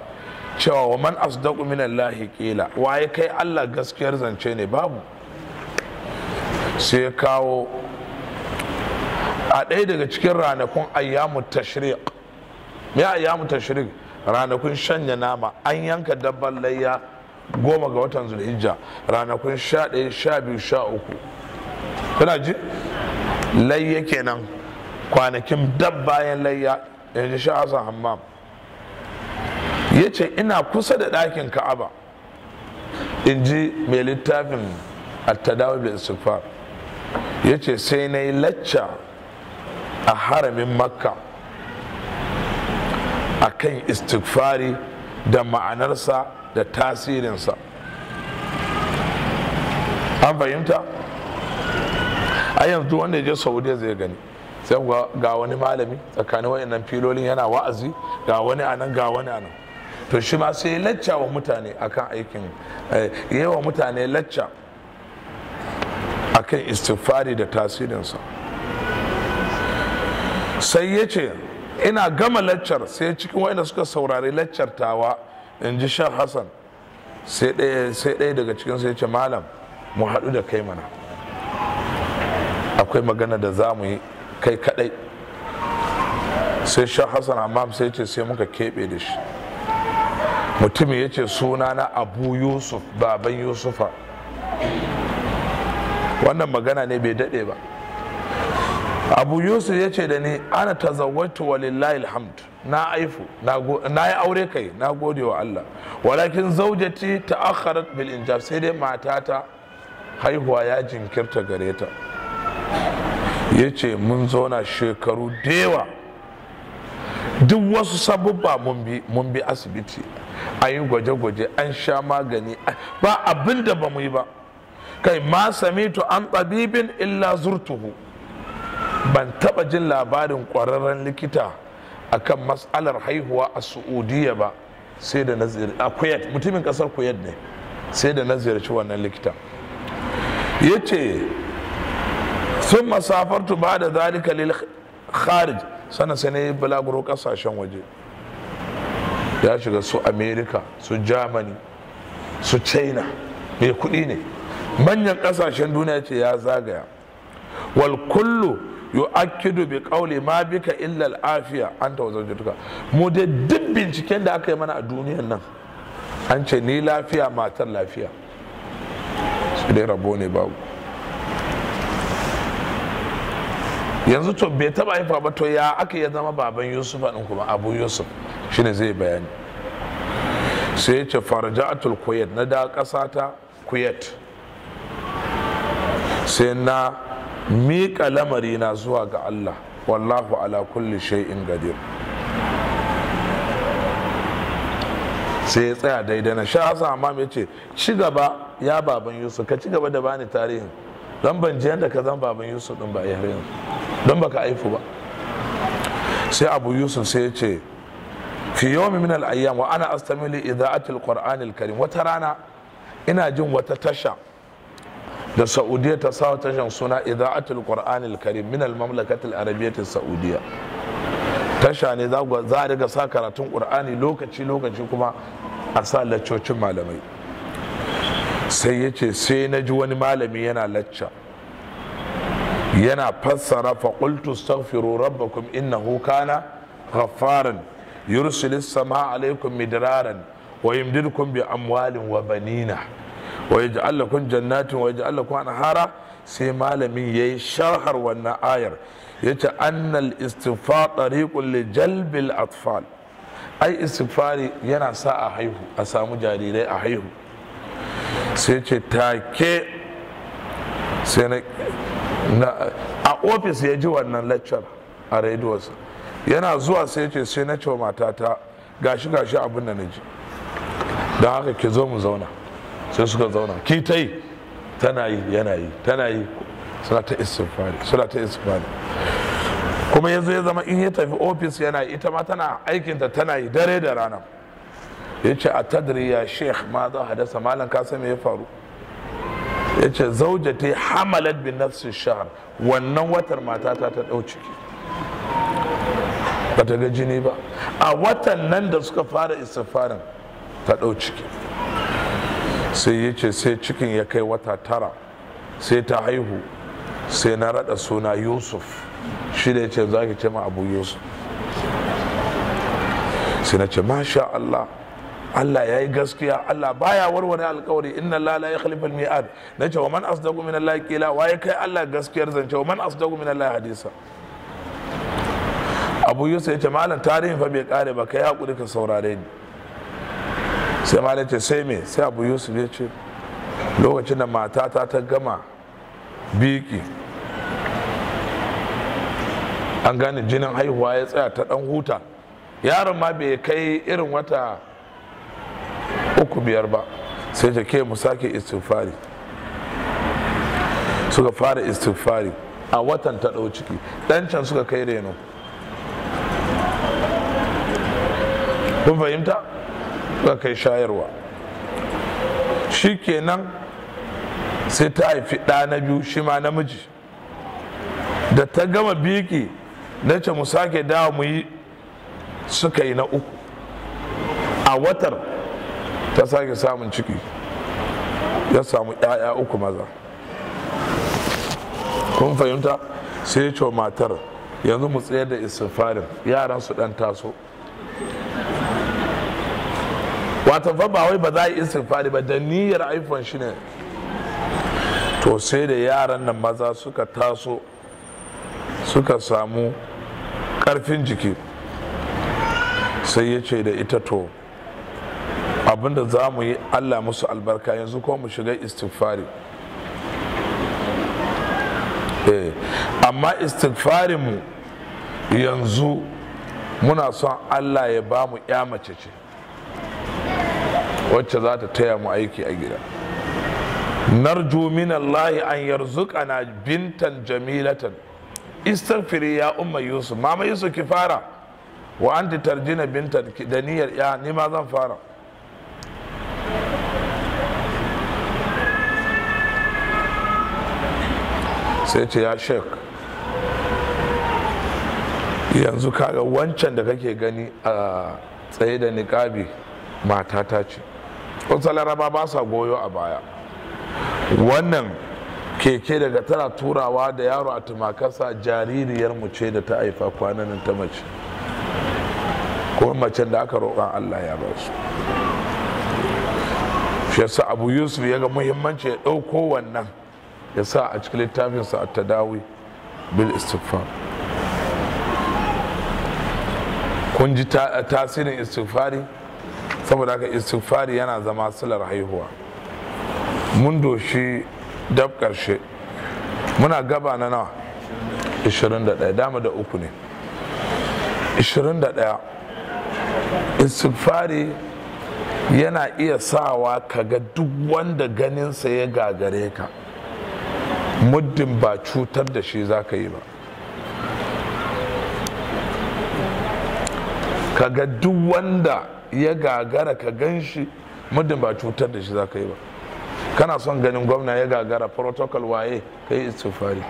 cewa wa man asdaqu min allahi qila waye kai allah gaskiyar zance ne? Babu. Sai ya kawo a ɗaya daga cikin ranakun ayyamu tashriq. Me ayyamu tashriq? Ranakun shanya nama. An yanka dabban layya goma ga watan zulhijja. Ranakun sha ɗaya sha biyu sha uku. Kuna ji? Layya kenan. Kwanakin dab bayan layya yanzu sha hasan hammam. Ya ce ina kusa da ɗakin ka'aba in ji mai littafin attadawa bil istighfar. Ya ce sai na yi lacca a haramin makka a kan istighfari da ma'anarsa da tasirinsa. An fahimta? A yanzu wanda ya je saudiya zai gani. Sai ga wani malami tsakanin wayannan filolin yana wa'azi ga wani a nan ga wani a nan to shi ma sai lacca wa mutane akan aikin yi wa mutane lacca akan istighfari da tasirinsa. Sai ya ce ina gama laccar. Sai cikin wayanda suka saurari laccar tawa in ji shan hassan sai ɗaya daga cikin sai ce malam mu haɗu da kai mana. Akwai magana da za mu yi kai kaɗai. Sai shan hassan amma sai ce sai muka keɓe da shi. Mutumin ya ce suna na abu yusuf baban yusufa. Wannan magana ne bai daɗe ba. Abu yusuf ya ce da ni ana tazawwatu walillahi alhamd. Na aifu na yi aure kai na gode wa Allah. Walakin zaujati ta akharat bil injab sai dai matata haihuwa ya jinkirta gare ta. Ya ce mun zauna shekaru dewa duk wasu sabubba mun bi asibiti. An yi gwaje-gwaje an sha magani. Ba abin da ba mu yi ba. Kai ma samitu an tabibin illa zurtuhu. Ban taba jin labarin kwararren likita akan matsalar haihuwa a su'udiyya ba sai da na a kuyat mutumin ƙasar kuyat ne sai da na ziyarci wannan likita. Ya ce sun masafartu ba da zalika lil kharij sana sai balaguro ƙasashen waje ya shiga su america su germany su china mai kuɗi ne manyan ƙasashen duniya ce ya zagaya wal kullu yu'akkidu bi qawli ma bika illa al-afiya anta wa zawjatuka mu dai duk binciken da aka yi mana a duniyan nan an ce ni lafiya matar lafiya su dai rabo ne babu yanzu to bai taba haifa ba to ya aka ya zama baban yusuf din kuma abu yusuf? Shine zai bayani. Sai ya ce farja'atul kuwait na da ƙasa ta kuwait. Sai na miƙa lamarina zuwa ga Allah. Wallahu ala kulli shay'in gadir sai ya tsaya daidai na sha hasan amma ya ce ci gaba ya baban yusuf ka ci gaba da bani tarihin. Don ban ji yadda ka zan baban yusuf din ba yanzu. Don baka aifu ba. Sai abu yusuf sai ya ce fi yawmi min al-ayyam wa ana astamili ida'atil qur'anil karim wata rana ina jin wata tasha da saudiya ta sa tashan suna ida'atul qur'anil karim min al-mamlakatil arabiyyati saudiya tasha ne za a riga sa karatun qur'ani lokaci lokaci kuma a sa laccocin malamai. Sai ya ce sai na ji wani malami yana lacca. yana fassara faƙultu staghfiru rabbakum innahu kana ghaffaran yursilu sama alaikum midraran wa yumdidukum bi amwalin wa banina wa yaj'al lakum jannatin wa yaj'al lakum anhara sai malamin yayi sharhar wannan ayar. Yace annal istighfar tariqun li jalbil atfal ai istighfari yana sa a haihu a samu jarirai a haihu. Sai ce take. Sai na a ofis ya ji wannan lecture a rediyonsa yana zuwa sai ce sai na ce wa matata gashi gashi abin da na ji. Don haka ki zo mu zauna. Sai suka zauna. Ki ta yi. Tana yi yana yi tana yi. Suna ta istighfari suna ta istighfari. Kuma yanzu ya zama in ya tafi ofis yana yi ita ma tana aikinta tana yi dare da rana. Ya ce a tadri ya sheikh ma za hadasa malam ka san me ya faru? Ya ce zaujati hamalat bin nafsi shahar wannan watar matata ta ɗau ciki. Ba ta ga jini ba. A watan nan da suka fara istighfarin ta ɗau ciki. Sai ya ce sai cikin ya kai wata tara sai ta haihu sai na rada suna yusuf. Shi da ya ce za ki ce ma abu yusuf. Sai na ce masha Allah Allah ya yi gaskiya Allah baya warware alkawari inna Allah la yakhlifu al-mi'ad na ce wa man asdaqu min Allah qila wa ya kai Allah gaskiyar zance wa man asdaqu min Allah hadisa. Abu Yusuf ya ce malam tarihin fa bai kare ba kai haƙuri ka saurare ni. Sai malam ce sai me? Sai Abu Yusuf ya ce lokacin da matata ta gama biki an gane jinin haihuwa ya tsaya ta dan huta yaron ma bai kai irin wata uku biyar ba. Sai ta ke mu sake istighfari. Suka fara istighfari a watan ta ɗau ciki. Ɗan can suka kai reno. Kun fahimta? Suka kai shayarwa. Shi kenan sai ta haifi ɗa na biyu shi ma namiji. Da ta gama biki na ce mu sake dawo mu yi suka yi na uku. A watar ta sake samun ciki. Ya samu 'ya'ya uku maza. Kun fahimta? Sai ce matar yanzu mu tsaye da istighfarin. Yaran su dan taso. Wata fa ba wai ba za a yi istighfari ba da niyyar iphone shi ne. To sai da yaran nan maza suka taso suka samu ƙarfin jiki. Sai ya ce da ita to abin da za mu yi allah musu albarka. Yanzu ko mu shiga istighfari. Eh amma istighfarin mu yanzu muna son allah ya ba mu ya mace ce wacce za ta taya mu aiki a gida. Narju min allahi an yarzuqana bintan jamilatan. Istaghfiri ya umma yusuf. Mama yusuf ki fara. Wa anti tarjina bintan da niyyar ya ni ma zan fara. Sai ce ya shek yanzu kaga wancan da kake gani a tsaye da niƙabi matata ce. Wasu laraba ba sa goyo a baya. Wannan keke daga tana turawa da yaro a tumakarsa jaririyar mu ce da ta haifa kwanan ta mace. Kuma macen da aka roƙon allah ya ba su. Shi yasa abu yusuf ya ga muhimmanci ya ɗauko wannan. Ya sa a cikin littafinsa a tadawi bil istighfar. Kun ji tasirin istighfari? Saboda haka istighfari yana zama silar haihuwa. Mun doshi dab ƙarshe muna gaba na nawa? 21 dama da uku ne. 21 istighfari yana iya sawa kaga duk wanda ganinsa ya gagare ka. Muddin ba cutar da shi za ka yi ba. Kaga duk wanda ya gagara ka gan shi muddin ba cutar da shi za ka yi ba. Kana son ganin gwamna ya gagara protocol waye ka yi istifari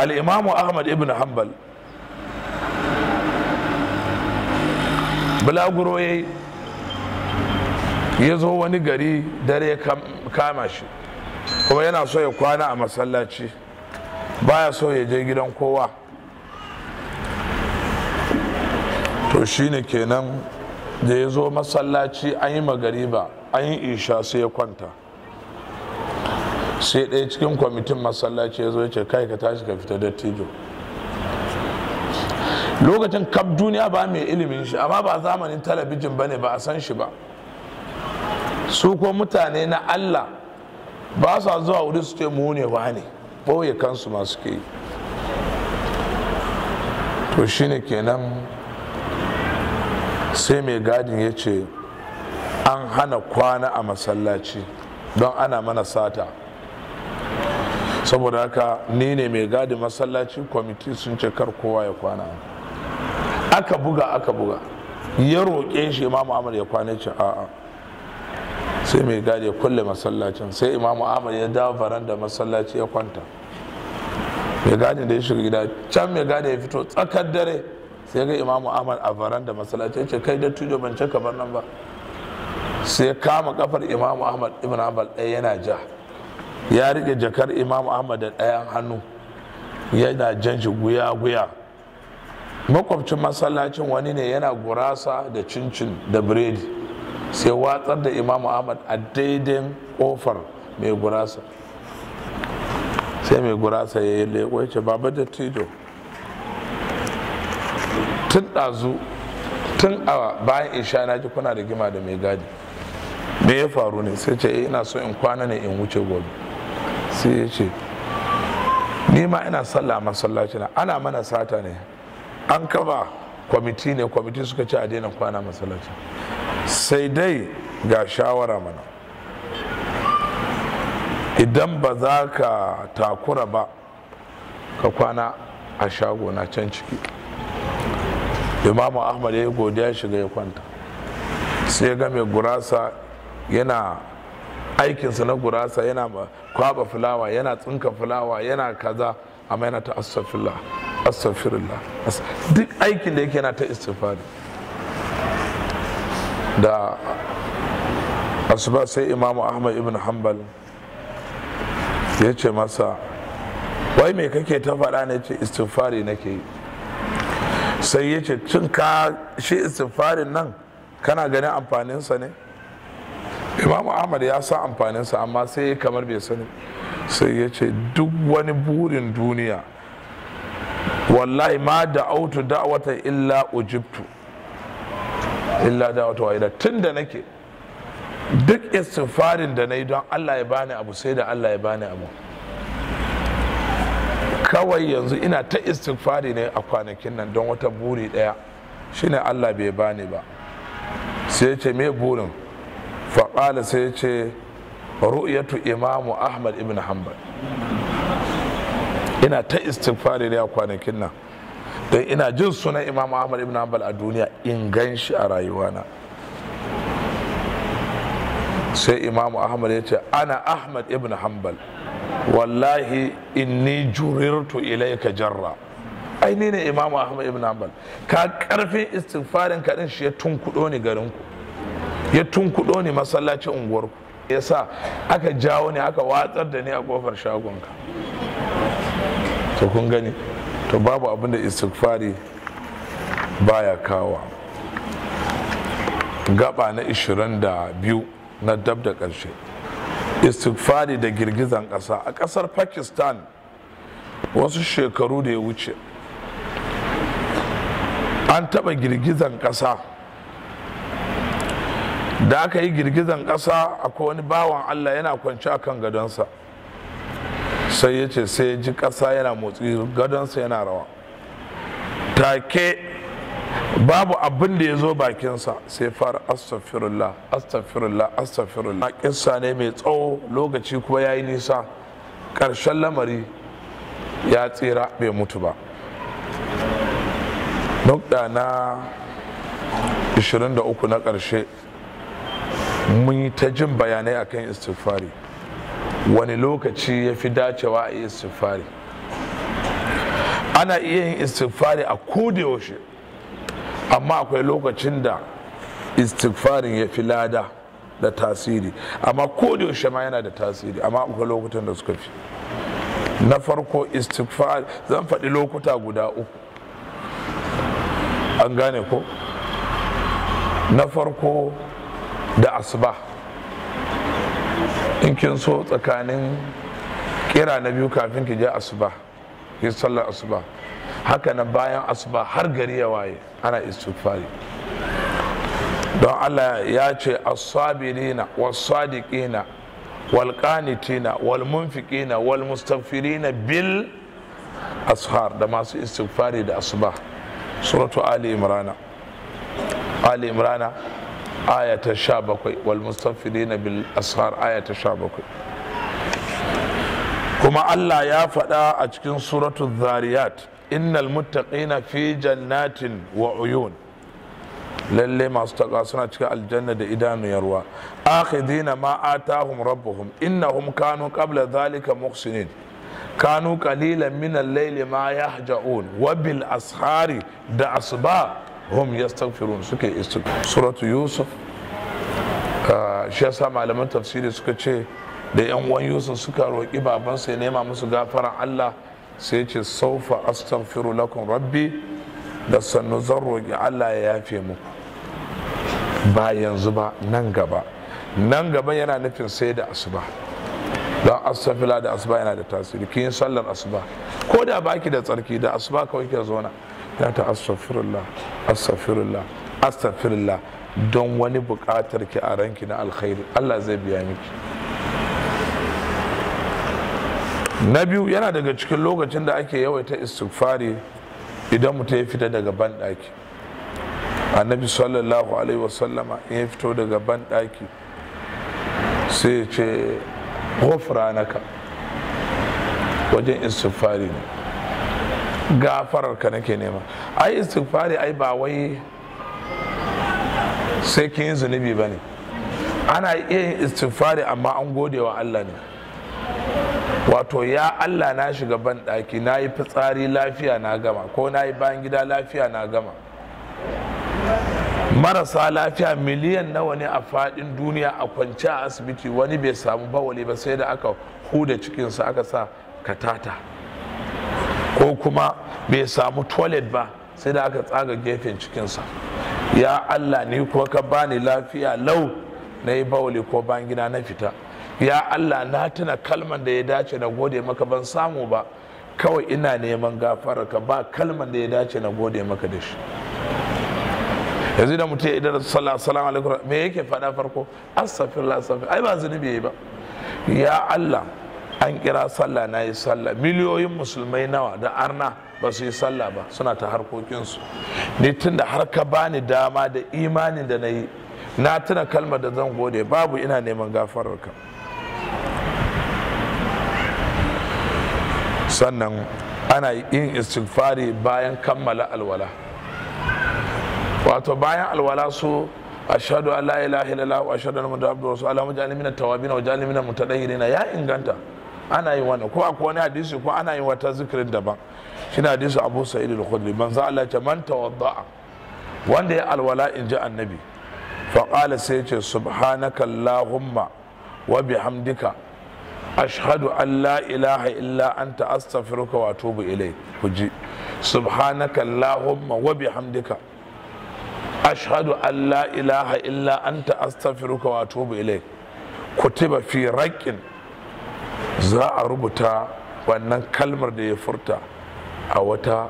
al'imamu ahmad ibn hanbal bulaguro ya zo wani gari dare kama shi. Kuma yana so ya kwana a masallaci. Baya so ya je gidan kowa. To shine kenan da ya zo masallaci an yi magariba an yi isha sai ya kwanta. Sai ɗaya cikin kwamitin masallaci ya zo ya ce kai ka tashi ka fita dattijo. Lokacin kaf duniya ba mai ilimin shi amma ba zamanin talabijin ba ne ba a san shi ba. Su ko mutane na allah ba sa zuwa wuri su ce mu ne wa ne ɓoye kansu masu ke yi. To shine kenan sai mai gadin ya ce an hana kwana a masallaci don ana mana sata. Saboda haka ni ne mai gadin masallaci kwamiti sun ce kar kowa ya kwana. Aka buga aka buga. Ya roƙe shi imamu ahmad ya kwana ce a'a. Sai mai gadi ya kulle masallacin sai imamu ahmad ya dawo faranda masallaci ya kwanta. Mai gadi da ya shiga gida can mai gadi ya fito tsakar dare sai ga imamu ahmad a faranda masallaci ya ce kai da tujo ban ce kamar nan ba. Sai ya kama kafar imamu ahmad ibn hanbal ɗaya yana ja. Ya riƙe jakar imamu ahmad da ɗayan hannu yana jan shi guya guya makwabcin masallacin wani ne yana gurasa da cincin da biredi. Sai watsar da imamu ahmad a daidai ƙofar mai gurasa. Sai mai gurasa ya yi leko ya ce baba da tijo tun ɗazu tun a bayan isha na ji kuna da gima da mai gadi. Me ya faru ne? Sai ce ina so in kwana ne in wuce gobe. Sai ya ce ni ma ina sallah masallaci na ana mana sata ne. An kaba kwamiti ne kwamiti suka ce a daina kwana masallaci. Sai dai ga shawara mana. Idan ba za ka takura ba ka kwana a shago na can ciki. Imamu ahmad ya yi godiya shiga ya kwanta. Sai ga mai gurasa yana aikinsa na gurasa yana kwaba fulawa yana tsinka fulawa yana kaza amma yana ta astagfirullah duk aikin da yake yana ta istighfari. Da asuba sai imamu ahmad ibn hanbal ya ce masa wai me kake ta faɗa? Ne ce istighfari nake yi. Sai ya ce cin ka shi istighfarin nan kana ganin amfaninsa ne? Imamu ahmad ya sa amfaninsa amma sai ya kamar bai sani. Sai ya ce duk wani burin duniya wallahi ma da autu da'wata illa ujibtu. Illa da'wata wa'ida tun da nake duk istighfarin da na yi don allah ya bani abu sai da allah ya bani abu. Kawai yanzu ina ta istighfari ne a kwanakin nan don wata buri ɗaya shine allah bai bani ba. Sai ce me burin? Faƙala sai ce ru'yatu imamu ahmad ibn hanbal. Ina ta istighfari ne a kwanakin nan. Don ina jin sunan imamu ahmad ibn hanbal a duniya in gan shi a rayuwana sai imamu ahmad ya ce ana ahmad ibn hanbal. Wallahi inni jurirtu ilaika jarra. Ai ne imamu ahmad ibn hanbal. Ka ƙarfin istighfarin ka din shi ya tunkudo ni garin ku ya tunkudo ni masallacin unguwar ku yasa aka jawo ni aka watsar da ni a ƙofar shagon ka to kun gani? To babu abin da istighfari baya kawa gaba na 22 na dab da ƙarshe. Istighfari da girgizan ƙasa. A ƙasar pakistan wasu shekaru da ya wuce an taɓa girgizan ƙasa. Da aka yi girgizan ƙasa akwai wani bawan allah yana kwanci a kan gadonsa. Sai ya ce sai ji ƙasa yana motsi gadonsa yana rawa. Take babu abin da ya zo bakinsa sai fara astaghfirullah astaghfirullah astaghfirullah. Kissa ne mai tsawo lokaci kuma ya yi nisa. Ƙarshen lamari ya tsira bai mutu ba. Nukta na 23 na ƙarshe mun yi ta jin bayanai akan istighfari. Wani lokaci ya fi dacewa a yi istighfari. Ana iya yin istighfari a yaushe amma akwai lokacin da istighfarin ya fi lada da tasiri. Amma yaushe ma yana da tasiri amma akwai lokutan da suka fi. Na farko istighfar zan faɗi lokuta guda uku. An gane ko? Na farko da asuba. In kin so tsakanin kira na biyu kafin ki je asuba ki sallar asuba. Haka nan bayan asuba har gari ya waye ana istighfari. Don Allah ya ce as-sabirina was-sadiqina wal-qanitina wal-munfiqina wal-mustaghfirina bil ashar da masu istighfari da asuba. Suratu ali imrana. Ali imrana aya ta 17 wal-mustaghfirina bil ashar aya ta 17 kuma Allah ya faɗa a cikin suratu zariyat innal muttaqina fi jannatin wa uyun lalle masu taƙa suna cikin aljanna da idanuyar ruwa akhidina ma atahum rabbuhum innahum kanu qabla dhalika muhsinin kanu qalilan min al-layli ma yahja'un wa bil ashari da asba hum yastaghfirun suke istighfar suratu yusuf shi yasa malaman tafsiri suka ce da yan uwan yusuf suka roƙi babansa ya nema musu gafaran allah sai ce saufa astaghfiru lakum rabbi da sannu zan roƙi allah ya yafe muku ba yanzu ba nan gaba nan gaba yana nufin sai da asuba don astafila da asuba yana da tasiri kin sallar asuba ko da baki da tsarki da asuba kawai ke zona ya ta astaghfirullah astaghfirullah don wani buƙatar ki a ranki na alkhairi allah zai biya miki. Na biyu yana daga cikin lokacin da ake yawaita istighfari idan mutum ya fita daga banɗaki. Annabi sallallahu alaihi wasallama ya fito daga banɗaki sai ya ce naka wajen istighfari ne. Gafararka nake nema. Ai istighfari ai ba wai sai kin yi zunubi ba ne. Ana iya yin istighfari amma an gode wa allah ne. Wato ya allah na shiga ban ɗaki na yi fitsari lafiya na gama ko na yi bayan gida lafiya na gama. Marasa lafiya miliyan nawa ne a faɗin duniya a kwance a asibiti wani bai samu bawali ba sai da aka huda cikinsa aka sa katata. Ko kuma bai samu toilet ba sai da aka tsaga gefen cikinsa. Ya allah ni kuma ka bani lafiya lau na yi bawali ko bayan gida na fita. Ya Allah na tuna kalman da ya dace na gode maka ban samu ba. Kawai ina neman gafara ka ba kalman da ya dace na gode maka da shi. Yanzu da mutum ya idar sallah salam alaikum. Me yake faɗa farko? Astaghfirullah astaghfirullah. Ai ba zunubi yayi ba. Ya Allah an kira sallah na yi sallah. Miliyoyin musulmai nawa da arna ba su yi sallah ba suna ta harkokinsu. Ni tun da har ka bani dama da imanin da na yi na tuna kalmar da zan gode. Babu ina neman gafararka. Sannan ana yin istighfari bayan kammala alwala. Wato bayan alwala su ashhadu an la ilaha illallah wa ashhadu anna wa rasuluhu allahumma ij'alni minat tawwabin wa ij'alni minal mutatahhirin ya inganta. Ana yin wannan. Ko akwai wani hadisi ko ana yin wata zikirin daban. Shine hadisi Abu Sa'id al-Khudri. Manzo Allah ya man tawadda'a. Wanda ya alwala in ji annabi. Fa qala sai ce subhanaka allahumma wa bihamdika ashhadu an la ilaha illa anta astaghfiruka wa atubu ilayk. Kuji subhanaka allahumma wa bihamdika ashhadu an la ilaha illa anta astaghfiruka wa atubu ilayk. Kutiba fi raqqin za a rubuta wannan kalmar da ya furta a wata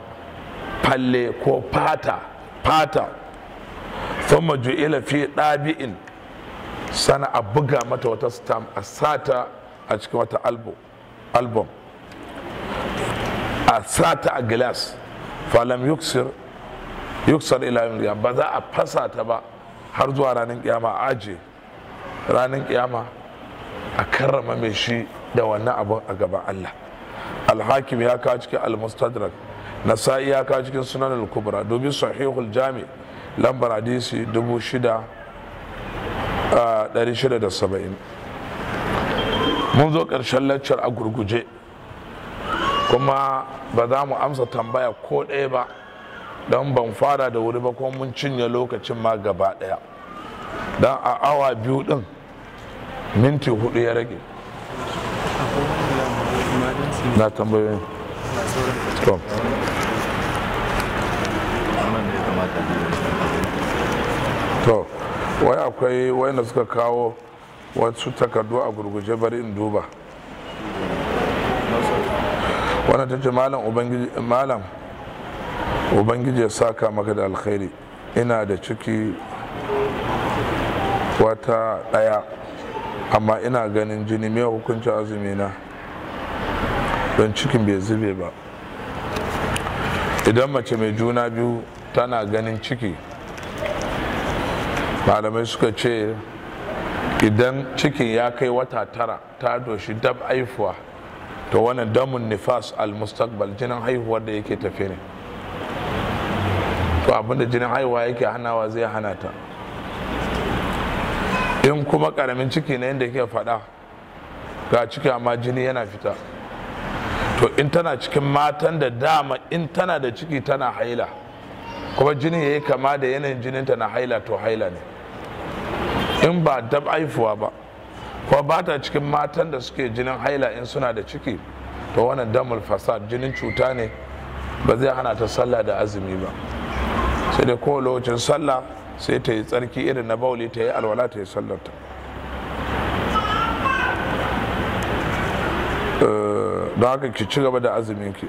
falle ko fata fata. Thumma ju'ila fi ɗabi'in sana a buga mata wata stamp a sata a cikin wata album. A sata a glass. Falam yuksir yuksar ila yin ba za a fasa ta ba har zuwa ranar kiyama aje ranar kiyama a karrama mai shi da wannan abun a gaban Allah. Alhakim ya kawo cikin almustadrak nasa'i ya kawo cikin sunan al-kubra. Domin sahihul jami lambar hadisi 670 mun zo ƙarshen lecture a gurguje kuma ba za mu amsa tambaya ko ɗaya ba don ban fara da wuri ba kuma mun cinye lokacin ma gaba ɗaya. Don a awa biyu ɗin minti huɗu ya rage. Na tambayoyin to. To wai akwai wayanda suka kawo wasu takardu a gurguje bari in duba. Wannan ta ce malam ubangiji ya saka maka da alkhairi. Ina da ciki wata ɗaya amma ina ganin jini. Mai hukuncin azumi na? Don cikin bai zube ba. Idan mace mai juna biyu tana ganin ciki malamai suka ce idan cikin ya kai wata tara ta doshi dab haifuwa to wannan damun nifas al-mustaqbal jinin haihuwar da yake tafe ne. To abin da jinin haihuwa yake hanawa zai hana ta. In kuma ƙaramin ciki na yadda ke faɗa ga ciki amma jini yana fita. To in tana cikin matan da dama in tana da ciki tana haila kuma jini ya yi kama da yanayin jininta na haila to haila ne. In ba dab haifuwa ba kuma ba ta cikin matan da suke jinin haila in suna da ciki to wannan damul fasad jinin cuta ne ba zai hana ta sallah da azumi ba. Sai da kowane lokacin sallah sai ta yi tsarki irin na bauli ta yi alwala ta yi sallarta. Don haka ki ci gaba da azumin ki